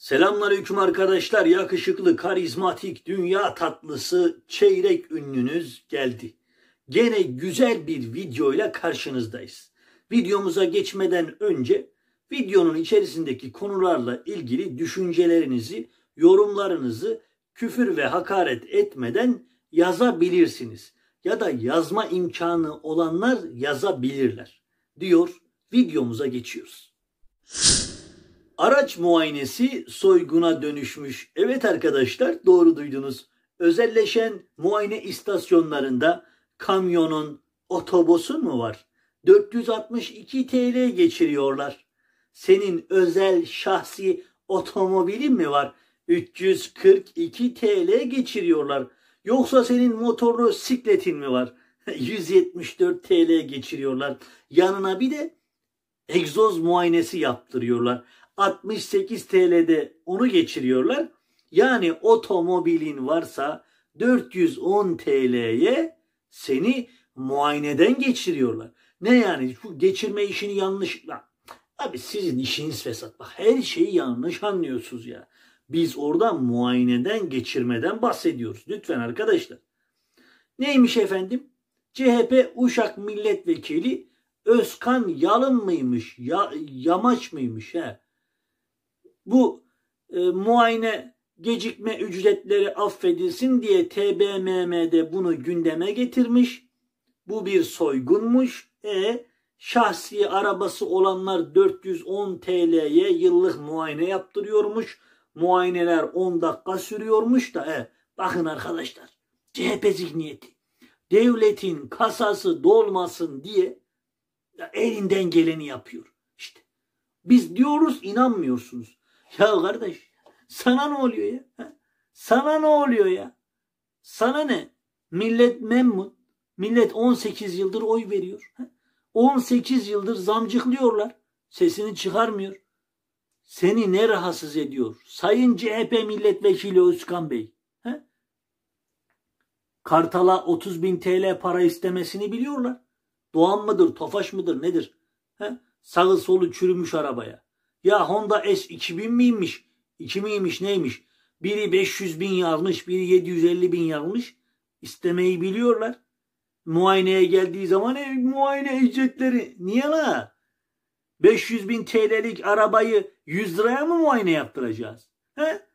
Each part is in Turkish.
Selamünaleyküm arkadaşlar. Yakışıklı, karizmatik, dünya tatlısı, çeyrek ünlünüz geldi. Gene güzel bir videoyla karşınızdayız. Videomuza geçmeden önce videonun içerisindeki konularla ilgili düşüncelerinizi, yorumlarınızı küfür ve hakaret etmeden yazabilirsiniz. Ya da yazma imkanı olanlar yazabilirler. Diyor videomuza geçiyoruz. Araç muayenesi soyguna dönüşmüş. Evet arkadaşlar doğru duydunuz. Özelleşen muayene istasyonlarında kamyonun, otobüsün mü var? 462 TL geçiriyorlar. Senin özel şahsi otomobilin mi var? 342 TL geçiriyorlar. Yoksa senin motorlu sikletin mi var? 174 TL geçiriyorlar. Yanına bir de egzoz muayenesi yaptırıyorlar. 68 TL'de onu geçiriyorlar. Yani otomobilin varsa 410 TL'ye seni muayeneden geçiriyorlar. Ne yani şu geçirme işini yanlışla. Abi sizin işiniz fesat. Bak her şeyi yanlış anlıyorsunuz ya. Biz orada muayeneden geçirmeden bahsediyoruz. Lütfen arkadaşlar. Neymiş efendim? CHP Uşak Milletvekili Özkan Yalın mıymış? Ya, yamaç mıymış? He? Bu e, muayene gecikme ücretleri affedilsin diye TBMM'de bunu gündeme getirmiş. Bu bir soygunmuş. E şahsi arabası olanlar 410 TL'ye yıllık muayene yaptırıyormuş. Muayeneler 10 dakika sürüyormuş da e, bakın arkadaşlar CHP zihniyeti. Devletin kasası dolmasın diye elinden geleni yapıyor. İşte biz diyoruz inanmıyorsunuz. Ya kardeş sana ne oluyor ya? Sana ne oluyor ya? Sana ne? Millet memnun. Millet 18 yıldır oy veriyor. Ha? 18 yıldır zamcıklıyorlar. Sesini çıkarmıyor. Seni ne rahatsız ediyor? Sayın CHP milletvekili Özkan Bey. He? Kartal'a 30 bin TL para istemesini biliyorlar. Doğan mıdır, Tofaş mıdır, nedir? He? Sağı solu çürümüş arabaya. Ya Honda S 2000 miymiş? 2 miymiş neymiş? Biri 500 bin yazmış, biri 750 bin yazmış. İstemeyi biliyorlar. Muayeneye geldiği zaman e, muayene ücretleri. Niye la? 500 bin TL'lik arabayı 100 liraya mı muayene yaptıracağız? He?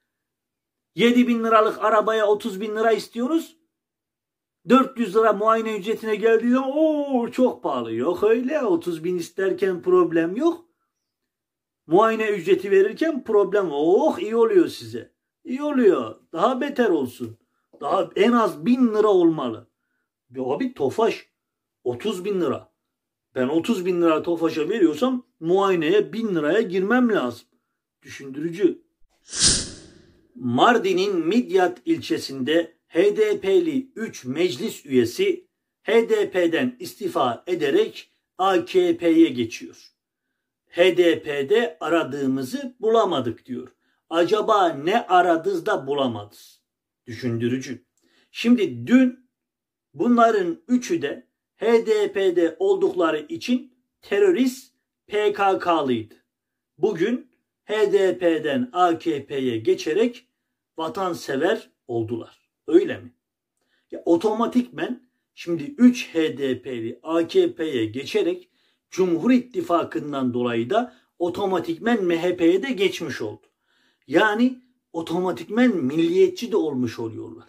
7 bin liralık arabaya 30 bin lira istiyoruz. 400 lira muayene ücretine geldiği zaman o çok pahalı. Yok öyle 30 bin isterken problem yok. Muayene ücreti verirken problem oh iyi oluyor size. İyi oluyor. Daha beter olsun. Daha en az bin lira olmalı. Ya abi Tofaş 30 bin lira. Ben 30 bin lira Tofaş'a veriyorsam muayeneye bin liraya girmem lazım. Düşündürücü. Mardin'in Midyat ilçesinde HDP'li 3 meclis üyesi HDP'den istifa ederek AKP'ye geçiyor. HDP'de aradığımızı bulamadık diyor. Acaba ne aradız da bulamadız? Düşündürücü. Şimdi dün bunların üçü de HDP'de oldukları için terörist PKK'lıydı. Bugün HDP'den AKP'ye geçerek vatansever oldular. Öyle mi? Ya otomatikmen şimdi 3 HDP'li AKP'ye geçerek Cumhur İttifakı'ndan dolayı da otomatikmen MHP'ye de geçmiş oldu. Yani otomatikmen milliyetçi de olmuş oluyorlar.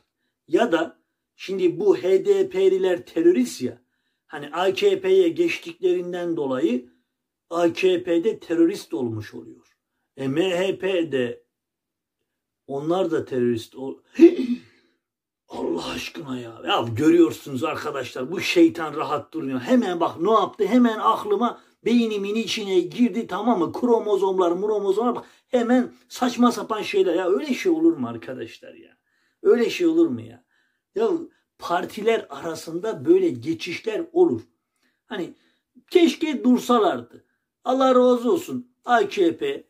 Ya da şimdi bu HDP'liler terörist ya hani AKP'ye geçtiklerinden dolayı AKP'de terörist olmuş oluyor. E MHP'de onlar da terörist ol Allah aşkına ya. Ya görüyorsunuz arkadaşlar bu şeytan rahat durmuyor. Hemen bak ne yaptı? Hemen aklıma beynimin içine girdi tamam mı? Kromozomlar, muromozomlar bak hemen saçma sapan şeyler. Ya öyle şey olur mu arkadaşlar ya? Öyle şey olur mu ya? Ya partiler arasında böyle geçişler olur. Hani keşke dursalardı. Allah razı olsun. AKP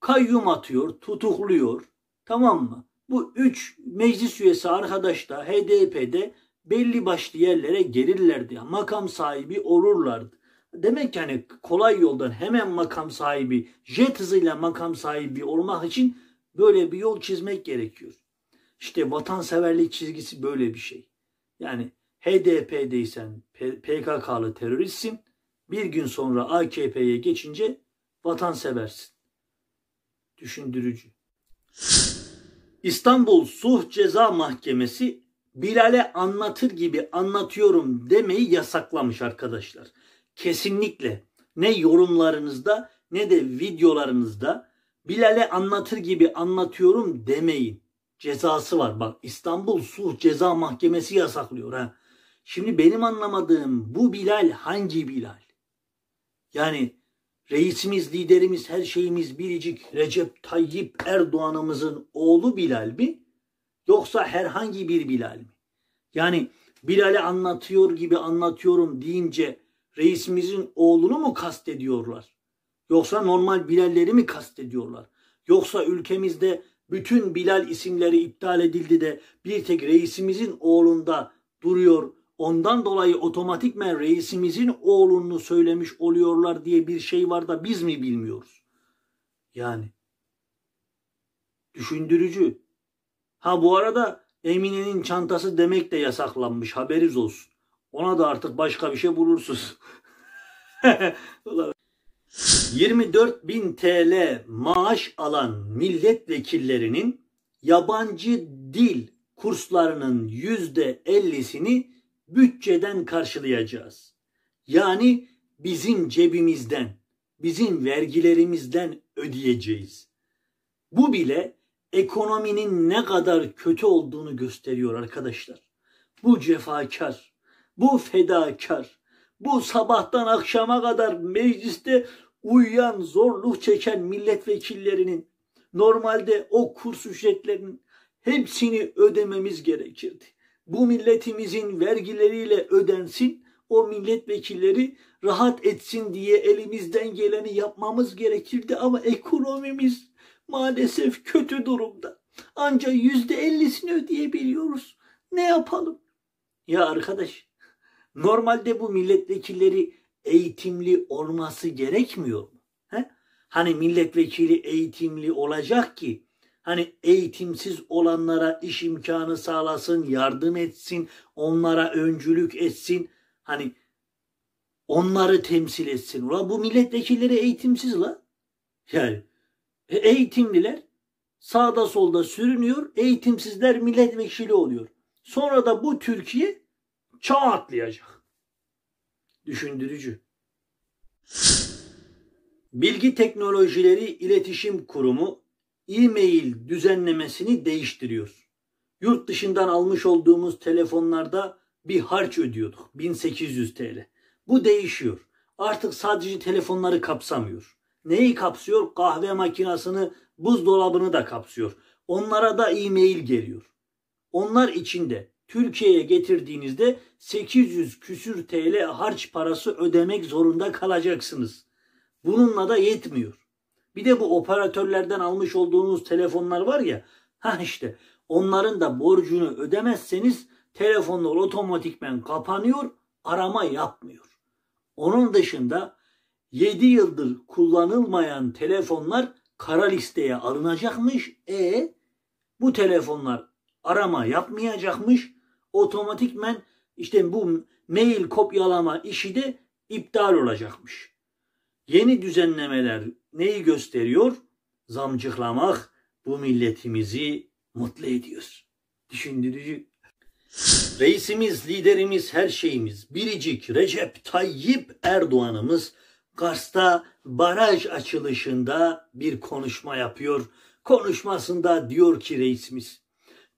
kayyum atıyor, tutukluyor. Tamam mı? Bu üç meclis üyesi arkadaş da HDP'de belli başlı yerlere gelirlerdi. Makam sahibi olurlardı. Demek yani kolay yoldan hemen makam sahibi, jet hızıyla makam sahibi olmak için Böyle bir yol çizmek gerekiyor. İşte vatanseverlik çizgisi böyle bir şey. Yani HDP'deysen PKK'lı teröristsin. Bir gün sonra AKP'ye geçince vatanseversin. Düşündürücü. İstanbul Suh Ceza Mahkemesi Bilal'e anlatır gibi anlatıyorum demeyi yasaklamış arkadaşlar. Kesinlikle ne yorumlarınızda ne de videolarınızda Bilal'e anlatır gibi anlatıyorum demeyin. Cezası var. Bak İstanbul Suh Ceza Mahkemesi yasaklıyor ha. Şimdi benim anlamadığım bu Bilal hangi Bilal? Yani reisimiz, liderimiz, her şeyimiz biricik Recep Tayyip Erdoğan'ımızın oğlu Bilal mi? Yoksa herhangi bir Bilal mi? Yani Bilal'e anlatıyor gibi anlatıyorum deyince reisimizin oğlunu mu kastediyorlar? Yoksa normal Bilalleri mi kastediyorlar? Yoksa ülkemizde bütün Bilal isimleri iptal edildi de bir tek reisimizin oğlunda duruyor. Ondan dolayı otomatikmen reisimizin oğlunu söylemiş oluyorlar diye bir şey var da biz mi bilmiyoruz? Yani düşündürücü. Ha bu arada Emine'nin çantası demek de yasaklanmış haberiz olsun. Ona da artık başka bir şey bulursunuz. 24 bin TL maaş alan milletvekillerinin yabancı dil kurslarının yüzde ellisini bütçeden karşılayacağız. Yani bizim cebimizden, bizim vergilerimizden ödeyeceğiz. Bu bile ekonominin ne kadar kötü olduğunu gösteriyor arkadaşlar. Bu cefakar, bu fedakar, bu sabahtan akşama kadar mecliste uyuyan, zorluk çeken milletvekillerinin normalde o kurs ücretlerinin hepsini ödememiz gerekirdi. Bu milletimizin vergileriyle ödensin, o milletvekilleri rahat etsin diye elimizden geleni yapmamız gerekirdi ama ekonomimiz maalesef kötü durumda. Ancak yüzde ellisini ödeyebiliyoruz. Ne yapalım? Ya arkadaş Normalde bu milletvekilleri eğitimli olması gerekmiyor mu? He? Hani milletvekili eğitimli olacak ki hani eğitimsiz olanlara iş imkanı sağlasın, yardım etsin, onlara öncülük etsin. Hani onları temsil etsin. Ulan bu milletvekilleri eğitimsiz la. Yani e, eğitimliler sağda solda sürünüyor, eğitimsizler milletvekili oluyor. Sonra da bu Türkiye çağ atlayacak. Düşündürücü. Bilgi Teknolojileri İletişim Kurumu e-mail düzenlemesini değiştiriyor. Yurt dışından almış olduğumuz telefonlarda bir harç ödüyorduk. 1800 TL. Bu değişiyor. Artık sadece telefonları kapsamıyor. Neyi kapsıyor? Kahve makinesini, buzdolabını da kapsıyor. Onlara da e-mail geliyor. Onlar içinde Türkiye'ye getirdiğinizde 800 küsür TL harç parası ödemek zorunda kalacaksınız. Bununla da yetmiyor. Bir de bu operatörlerden almış olduğunuz telefonlar var ya, ha işte onların da borcunu ödemezseniz telefonlar otomatikmen kapanıyor, arama yapmıyor. Onun dışında 7 yıldır kullanılmayan telefonlar kara listeye alınacakmış. E bu telefonlar arama yapmayacakmış otomatikmen işte bu mail kopyalama işi de iptal olacakmış. Yeni düzenlemeler neyi gösteriyor? Zamcıklamak bu milletimizi mutlu ediyor. Düşündürücü. Reisimiz, liderimiz, her şeyimiz, biricik Recep Tayyip Erdoğan'ımız Kars'ta baraj açılışında bir konuşma yapıyor. Konuşmasında diyor ki reisimiz,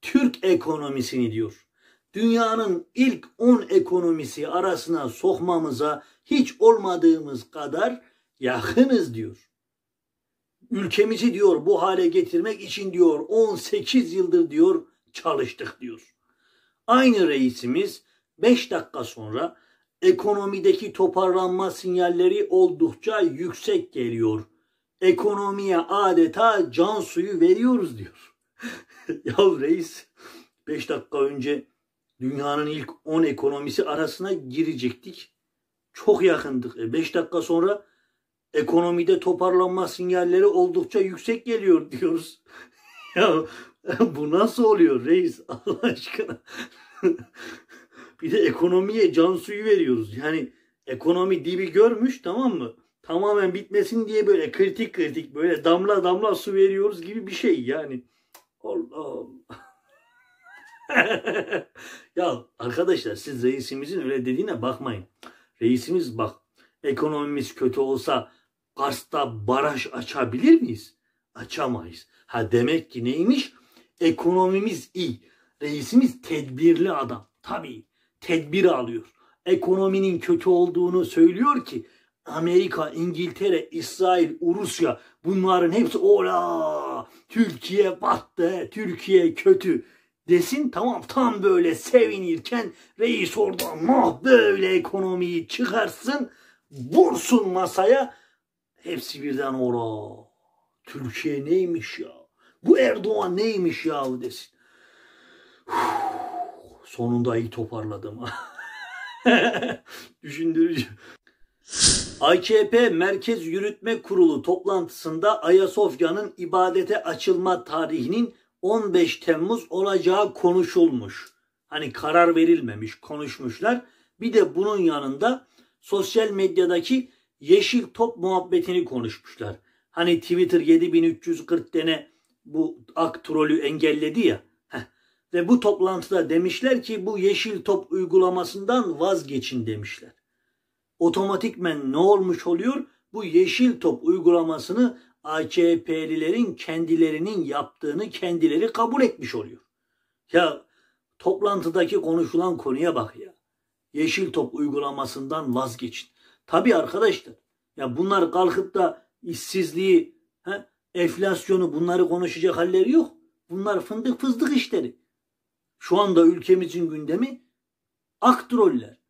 Türk ekonomisini diyor dünyanın ilk 10 ekonomisi arasına sokmamıza hiç olmadığımız kadar yakınız diyor. Ülkemizi diyor bu hale getirmek için diyor 18 yıldır diyor çalıştık diyor. Aynı reisimiz 5 dakika sonra ekonomideki toparlanma sinyalleri oldukça yüksek geliyor. Ekonomiye adeta can suyu veriyoruz diyor. ya reis 5 dakika önce dünyanın ilk 10 ekonomisi arasına girecektik. Çok yakındık. 5 e dakika sonra ekonomide toparlanma sinyalleri oldukça yüksek geliyor diyoruz. ya bu nasıl oluyor reis Allah aşkına? bir de ekonomiye can suyu veriyoruz. Yani ekonomi dibi görmüş tamam mı? Tamamen bitmesin diye böyle kritik kritik böyle damla damla su veriyoruz gibi bir şey yani. Allah Allah. ya arkadaşlar siz reisimizin öyle dediğine bakmayın. Reisimiz bak ekonomimiz kötü olsa Kars'ta baraj açabilir miyiz? Açamayız. Ha demek ki neymiş? Ekonomimiz iyi. Reisimiz tedbirli adam. Tabii tedbir alıyor. Ekonominin kötü olduğunu söylüyor ki Amerika, İngiltere, İsrail, Rusya bunların hepsi ola Türkiye battı, Türkiye kötü desin tamam tam böyle sevinirken reis oradan mah böyle ekonomiyi çıkarsın vursun masaya hepsi birden ora Türkiye neymiş ya bu Erdoğan neymiş ya desin. sonunda iyi toparladım. Düşündürücü. AKP Merkez Yürütme Kurulu toplantısında Ayasofya'nın ibadete açılma tarihinin 15 Temmuz olacağı konuşulmuş. Hani karar verilmemiş, konuşmuşlar. Bir de bunun yanında sosyal medyadaki yeşil top muhabbetini konuşmuşlar. Hani Twitter 7340 tane bu ak trolü engelledi ya. Heh. Ve bu toplantıda demişler ki bu yeşil top uygulamasından vazgeçin demişler. Otomatikmen ne olmuş oluyor? Bu yeşil top uygulamasını AKP'lilerin kendilerinin yaptığını kendileri kabul etmiş oluyor. Ya toplantıdaki konuşulan konuya bak ya. Yeşil top uygulamasından vazgeçin. Tabi arkadaşlar ya bunlar kalkıp da işsizliği, he, enflasyonu bunları konuşacak halleri yok. Bunlar fındık fızdık işleri. Şu anda ülkemizin gündemi aktroller,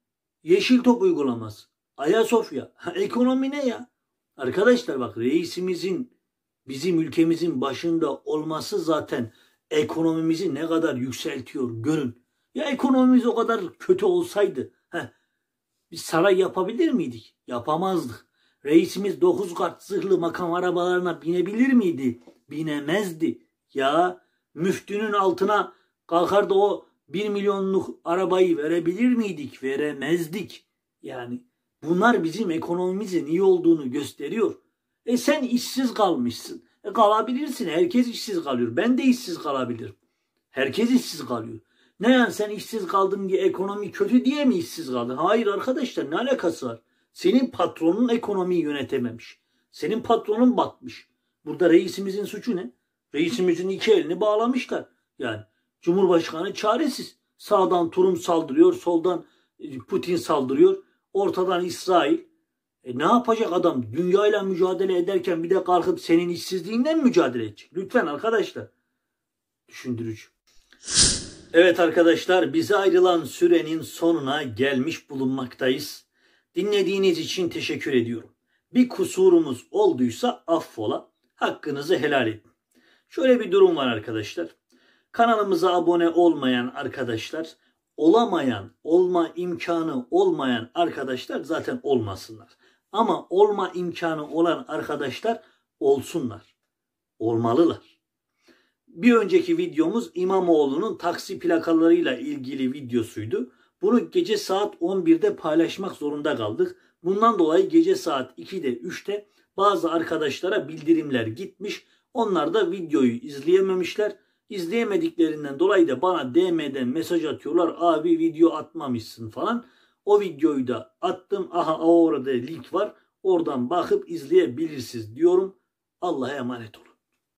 yeşil top uygulaması, Ayasofya, ekonomi ne ya? Arkadaşlar bak reisimizin bizim ülkemizin başında olması zaten ekonomimizi ne kadar yükseltiyor görün. Ya ekonomimiz o kadar kötü olsaydı heh, biz saray yapabilir miydik? Yapamazdık. Reisimiz dokuz kat zırhlı makam arabalarına binebilir miydi? Binemezdi. Ya müftünün altına kalkar da o bir milyonluk arabayı verebilir miydik? Veremezdik. Yani Bunlar bizim ekonomimizin iyi olduğunu gösteriyor. E sen işsiz kalmışsın. E kalabilirsin. Herkes işsiz kalıyor. Ben de işsiz kalabilirim. Herkes işsiz kalıyor. Ne yani sen işsiz kaldın diye ekonomi kötü diye mi işsiz kaldın? Hayır arkadaşlar ne alakası var? Senin patronun ekonomiyi yönetememiş. Senin patronun batmış. Burada reisimizin suçu ne? Reisimizin iki elini bağlamışlar. Yani Cumhurbaşkanı çaresiz. Sağdan Turum saldırıyor, soldan Putin saldırıyor. Ortadan İsrail. E ne yapacak adam? Dünyayla mücadele ederken bir de kalkıp senin işsizliğinden mücadele edecek? Lütfen arkadaşlar. Düşündürücü. Evet arkadaşlar bize ayrılan sürenin sonuna gelmiş bulunmaktayız. Dinlediğiniz için teşekkür ediyorum. Bir kusurumuz olduysa affola. Hakkınızı helal edin. Şöyle bir durum var arkadaşlar. Kanalımıza abone olmayan arkadaşlar olamayan, olma imkanı olmayan arkadaşlar zaten olmasınlar. Ama olma imkanı olan arkadaşlar olsunlar. Olmalılar. Bir önceki videomuz İmamoğlu'nun taksi plakalarıyla ilgili videosuydu. Bunu gece saat 11'de paylaşmak zorunda kaldık. Bundan dolayı gece saat 2'de 3'te bazı arkadaşlara bildirimler gitmiş. Onlar da videoyu izleyememişler. İzleyemediklerinden dolayı da bana DM'den mesaj atıyorlar. Abi video atmamışsın falan. O videoyu da attım. Aha orada link var. Oradan bakıp izleyebilirsiniz diyorum. Allah'a emanet olun.